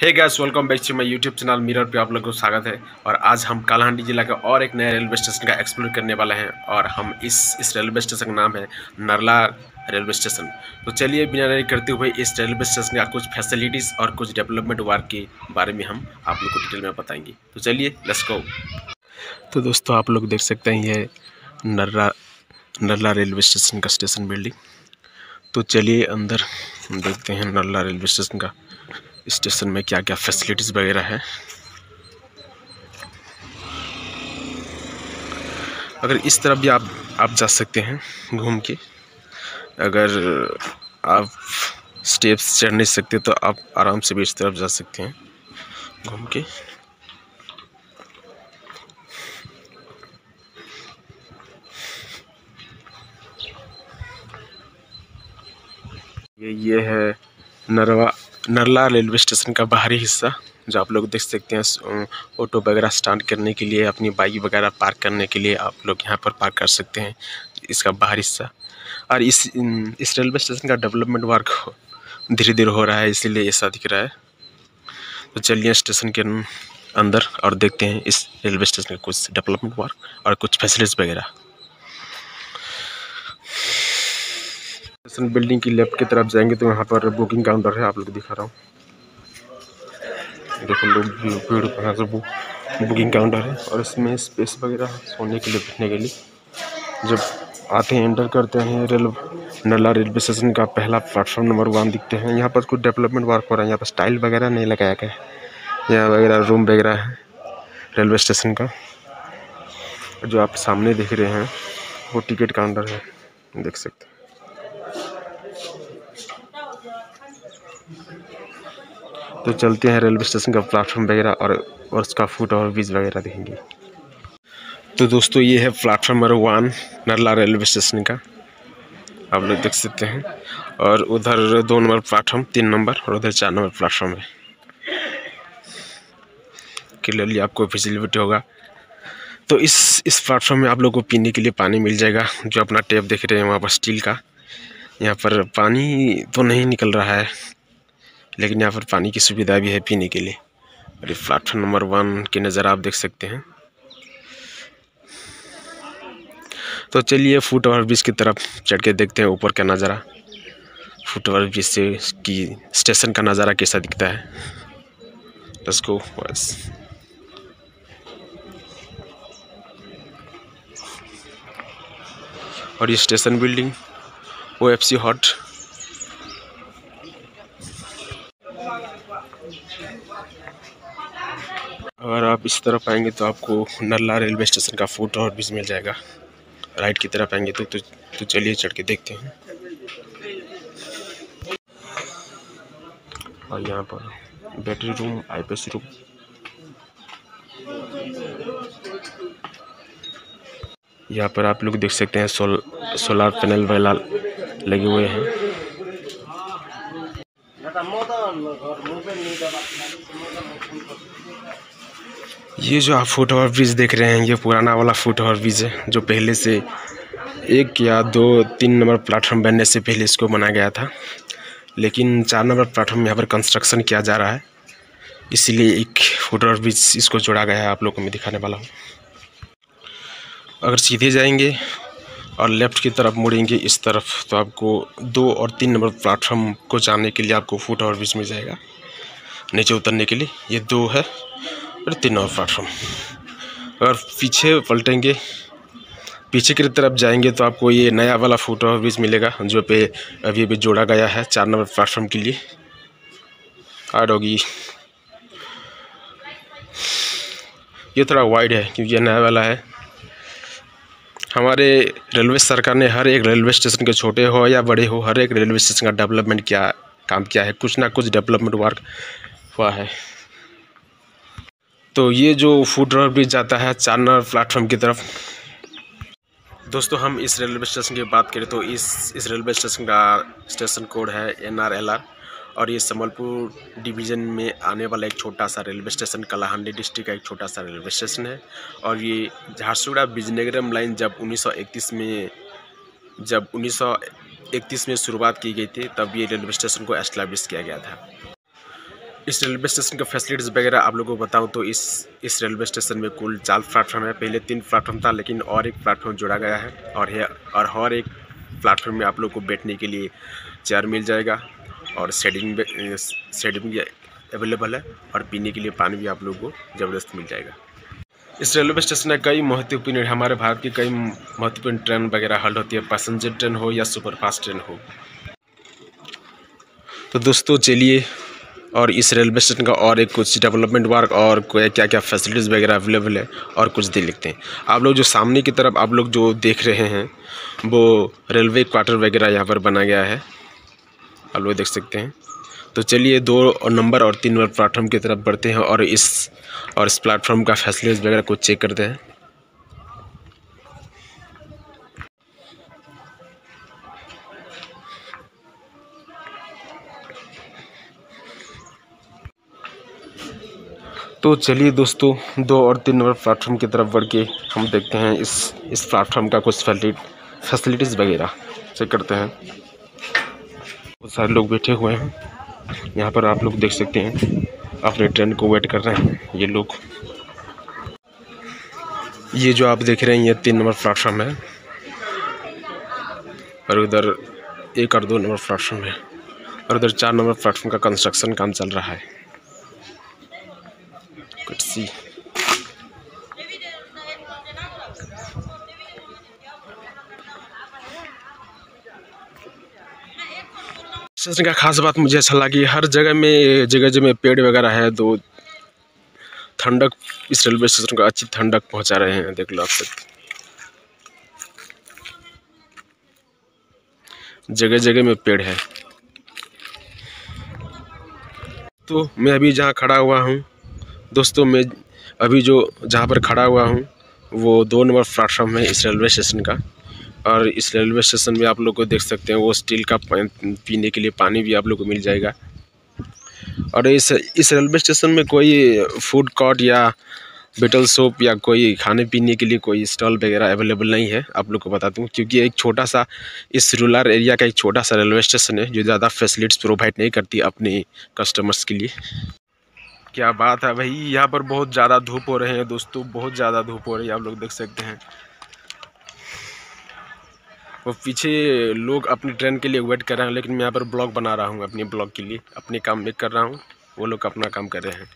Hey guys welcome back to my YouTube channel mirror पे आप लोगों को स्वागत है। और आज हम कालाहांडी जिला का और एक नया रेलवे स्टेशन का एक्सप्लोर करने वाले हैं और हम इस इस रेलवे स्टेशन का नाम है नरला रेलवे स्टेशन। तो चलिए बिना देरी करते हुए इस रेलवे स्टेशन का कुछ फैसिलिटीज़ और कुछ डेवलपमेंट वर्क के बारे में हम आप लोग को डिटेल में बताएँगे। तो चलिए लेट्स गो तो दोस्तों, आप लोग देख सकते हैं ये नर्रा नर्ला रेलवे स्टेशन का स्टेशन बिल्डिंग तो चलिए अंदर देखते हैं नरला रेलवे स्टेशन का। स्टेशन में क्या क्या फैसिलिटीज़ वगैरह है? अगर इस तरफ़ भी आप आप जा सकते हैं घूम के। अगर आप स्टेप्स चढ़ नहीं सकते तो आप आराम से भी इस तरफ़ जा सकते हैं घूम के। ये ये है नरवा नरला रेलवे स्टेशन का बाहरी हिस्सा, जो आप लोग देख सकते हैं ऑटो वगैरह स्टार्ट करने के लिए, अपनी बाइक वगैरह पार्क करने के लिए आप लोग यहाँ पर पार्क कर सकते हैं, इसका बाहरी हिस्सा। और इस इस रेलवे स्टेशन का डेवलपमेंट वर्क धीरे धीरे हो रहा है, इसीलिए ऐसा दिख रहा है। तो चलिए स्टेशन के अंदर और देखते हैं इस रेलवे स्टेशन का कुछ डेवलपमेंट वर्क और कुछ फैसिलिटीज़ वगैरह। स्टेशन बिल्डिंग की लेफ़्ट की तरफ़ जाएँगे तो यहाँ पर बुकिंग काउंटर है, आप लोग दिखा रहा हूँ। देखो लोग भीड़ यहाँ से बुकिंग काउंटर है। और इसमें स्पेस वगैरह सोने के लिए बैठने के लिए। जब आते हैं एंटर करते हैं, रेल नला रेलवे स्टेशन का पहला प्लेटफॉर्म नंबर वन दिखते हैं। यहाँ पर कुछ डेवलपमेंट वर्क हो रहा है। यहाँ पर स्टाइल वगैरह नहीं लगाया गया है। यहाँ वगैरह रूम वगैरह है, रेलवे स्टेशन का। जो आप सामने देख रहे हैं, वो टिकट काउंटर है। देख सकते हैं। तो चलते हैं रेलवे स्टेशन का प्लेटफॉर्म वगैरह और और उसका फुट और ब्रिज वगैरह देखेंगे। तो दोस्तों, ये है platform number one Narla railway station का। आप लोग देख सकते हैं। और उधर दो नंबर प्लेटफॉर्म, तीन नंबर और उधर चार नंबर प्लेटफॉर्म है। क्लियरली आपको फैसिलिटी होगा। तो इस इस प्लेटफॉर्म में आप लोग को पीने के लिए पानी मिल जाएगा, जो अपना टेप देख रहे हैं वहाँ पर स्टील का। यहाँ पर पानी तो नहीं निकल रहा है। लेकिन यहाँ पर पानी की सुविधा भी है पीने के लिए। और ये प्लेटफॉर्म नंबर वन के नज़र आप देख सकते हैं। तो चलिए फुट ओवर ब्रिज की तरफ़ चढ़ के देखते हैं ऊपर का नज़ारा। फुट ओवर ब्रिज से की स्टेशन का नज़ारा कैसा दिखता है। गो बस और ये स्टेशन बिल्डिंग ओ एफ़ सी हॉट अगर आप इस तरफ़ आएँगे तो आपको नल्ला रेलवे स्टेशन का फ़ोटो और भी मिल जाएगा। राइट की तरफ़ आएँगे तो तो, तो चलिए चढ़ के देखते हैं। और यहाँ पर बैटरी रूम आईपीएस रूम यहाँ पर आप लोग देख सकते हैं सोल सोलार पैनल वगैरह लगे हुए हैं। ये जो आप फुट ओवर ब्रिज देख रहे हैं, ये पुराना वाला फुट ओवर ब्रिज है, जो पहले से एक या दो, तीन नंबर प्लेटफॉर्म बनने से पहले इसको बनाया गया था। लेकिन चार नंबर प्लेटफॉर्म यहाँ पर कंस्ट्रक्शन किया जा रहा है। इसीलिए एक फुट ओवर ब्रिज इसको जोड़ा गया है, आप लोगों को मैं दिखाने वाला हूँ। अगर सीधे जाएँगे और लेफ़्ट की तरफ़ मुड़ेंगे इस तरफ़ तो आपको दो और तीन नंबर प्लेटफॉर्म को जाने के लिए आपको फुट ओवर ब्रिज मिल जाएगा। नीचे उतरने के लिए ये दो है। और तीन नंबर प्लेटफॉर्म अगर पीछे पलटेंगे, पीछे की तरफ़ जाएँगे तो आपको ये नया वाला फुट ओवर ब्रिज मिलेगा, जो पे अभी अभी जोड़ा गया है चार नंबर प्लेटफॉर्म के लिए। कार्ड होगी। ये थोड़ा वाइड है, क्योंकि ये नया वाला है। हमारे रेलवे सरकार ने हर एक रेलवे स्टेशन के छोटे हो या बड़े हो, हर एक रेलवे स्टेशन का डेवलपमेंट किया, काम किया है। कुछ ना कुछ डेवलपमेंट वर्क हुआ है। तो ये जो फ़ूड रोड ब्रिज जाता है चारनर प्लेटफॉर्म की तरफ़। दोस्तों, हम इस रेलवे स्टेशन की बात करें तो इस इस रेलवे स्टेशन का स्टेशन कोड है एन आर एल आर और ये संबलपुर डिवीज़न में आने वाला एक छोटा सा रेलवे स्टेशन कलाहांडी डिस्ट्रिक्ट का एक छोटा सा रेलवे स्टेशन है। और ये झारसुगड़ा बिजनगरम लाइन जब 1931 में, जब 1931 में शुरुआत की गई थी, तब ये रेलवे स्टेशन को एस्टैब्लिश किया गया था। इस रेलवे स्टेशन का फैसिलिटीज़ वगैरह आप लोगों को बताऊँ तो इस इस रेलवे स्टेशन में कुल चार प्लेटफॉर्म है। पहले तीन प्लेटफॉर्म था, लेकिन और एक प्लेटफॉर्म जोड़ा गया है और है और हर एक प्लेटफॉर्म में आप लोग को बैठने के लिए चेयर मिल जाएगा और शेडिंग शेडिंग भी अवेलेबल है और पीने के लिए पानी भी आप लोग को ज़बरदस्त मिल जाएगा। इस रेलवे स्टेशन में कई महत्वपूर्ण, हमारे भारत की कई महत्वपूर्ण ट्रेन वगैरह हल्ट होती है। पैसेंजर ट्रेन हो या सुपरफास्ट ट्रेन हो। तो दोस्तों, चलिए और इस रेलवे स्टेशन का और एक कुछ डेवलपमेंट वर्क और क्या क्या फैसिलिटीज़ वगैरह अवेलेबल है और कुछ दे लिखते हैं। आप लोग जो सामने की तरफ़ आप लोग जो देख रहे हैं, वो रेलवे क्वार्टर वगैरह यहाँ पर बना गया है। आप लोग देख सकते हैं। तो चलिए दो नंबर और तीन नंबर प्लेटफॉर्म की तरफ़ बढ़ते हैं और इस और इस प्लेटफॉर्म का फैसिलिटीज़ वगैरह को चेक करते हैं। तो चलिए दोस्तों, दो और तीन नंबर प्लेटफॉर्म की तरफ़ बढ़ के हम देखते हैं इस इस प्लेटफॉर्म का कुछ फैसिलिटीज़ वगैरह। चेक करते हैं। बहुत सारे लोग बैठे हुए हैं। यहाँ पर आप लोग देख सकते हैं, अपने ट्रेन को वेट कर रहे हैं, ये लोग। ये जो आप देख रहे हैं, ये तीन नंबर प्लेटफॉर्म है। और उधर एक और दो नंबर प्लेटफॉर्म है। और उधर चार नंबर प्लेटफॉर्म का कंस्ट्रक्शन काम चल रहा है। सी स्टेशन का खास बात मुझे अच्छा लगी, हर जगह में, जगह जगह पेड़ वगैरह है तो ठंडक, इस रेलवे स्टेशन को अच्छी ठंडक पहुँचा रहे हैं, देख लो आप सब। जगह जगह में पेड़ है। तो मैं अभी जहाँ खड़ा हुआ हूँ दोस्तों, मैं अभी जो जहाँ पर खड़ा हुआ हूँ, वो दो नंबर प्लेटफॉर्म है इस रेलवे स्टेशन का। और इस रेलवे स्टेशन में आप लोग को देख सकते हैं, वो स्टील का पीने के लिए पानी भी आप लोग को मिल जाएगा। और इस इस रेलवे स्टेशन में कोई फ़ूड कोर्ट या बेटल सोप या कोई खाने पीने के लिए कोई स्टॉल वगैरह अवेलेबल नहीं है, आप लोग को बता दूँ, क्योंकि एक छोटा सा, इस रूरल एरिया का एक छोटा सा रेलवे स्टेशन है, जो ज़्यादा फैसिलिटीज़ प्रोवाइड नहीं करती अपने कस्टमर्स के लिए। क्या बात है भाई? यहाँ पर बहुत ज़्यादा धूप हो रहे हैं दोस्तों, बहुत ज़्यादा धूप हो रही है, आप लोग देख सकते हैं। वो पीछे लोग अपनी ट्रेन के लिए वेट कर रहे हैं, लेकिन मैं यहाँ पर ब्लॉग बना रहा हूँ, अपने ब्लॉग के लिए। अपने काम में कर रहा हूँ, वो लोग अपना काम कर रहे हैं।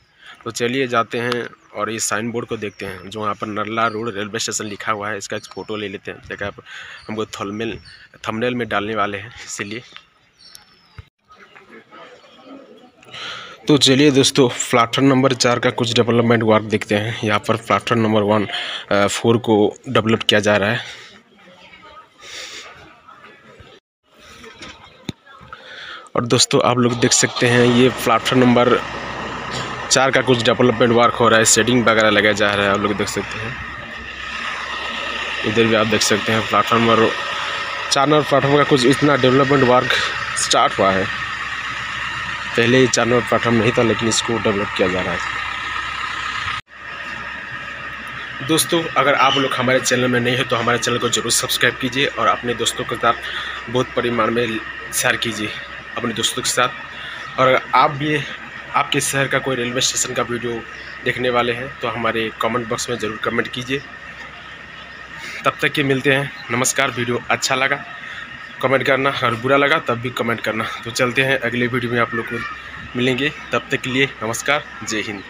तो चलिए जाते हैं और ये साइन बोर्ड को देखते हैं, जो वहाँ पर नरला रोड रेलवे स्टेशन लिखा हुआ है, इसका एक फ़ोटो ले लेते हैं। जगह हमको थलमेल थंबनेल में डालने वाले हैं, इसीलिए। तो चलिए दोस्तों प्लाटफॉर्म नंबर चार का कुछ डेवलपमेंट वर्क देखते हैं। यहाँ पर प्लाटफॉर्म नंबर वन फोर को डेवलप किया जा रहा है। और दोस्तों, आप लोग देख सकते हैं, ये प्लेटफॉर्म नंबर चार का कुछ डेवलपमेंट वर्क हो रहा है। सेटिंग वगैरह लगाया जा रहा है, आप लोग देख सकते हैं। इधर भी आप देख सकते हैं प्लाटफॉर्म नंबर चार नंबर प्लाटफॉर्म का कुछ इतना डेवलपमेंट वर्क स्टार्ट हुआ है। पहले ये चार नंबर नहीं था, लेकिन इसको डेवलप किया जा रहा है। दोस्तों, अगर आप लोग हमारे चैनल में नहीं है तो हमारे चैनल को ज़रूर सब्सक्राइब कीजिए और अपने दोस्तों के साथ बहुत परिमाण में शेयर कीजिए, अपने दोस्तों के साथ। और आप भी, आपके शहर का कोई रेलवे स्टेशन का वीडियो देखने वाले हैं तो हमारे कमेंट बॉक्स में ज़रूर कमेंट कीजिए। तब तक के मिलते हैं। नमस्कार, वीडियो अच्छा लगा। कमेंट करना। और बुरा लगा तब भी कमेंट करना। तो चलते हैं अगले वीडियो में आप लोग को मिलेंगे। तब तक के लिए नमस्कार। जय हिंद।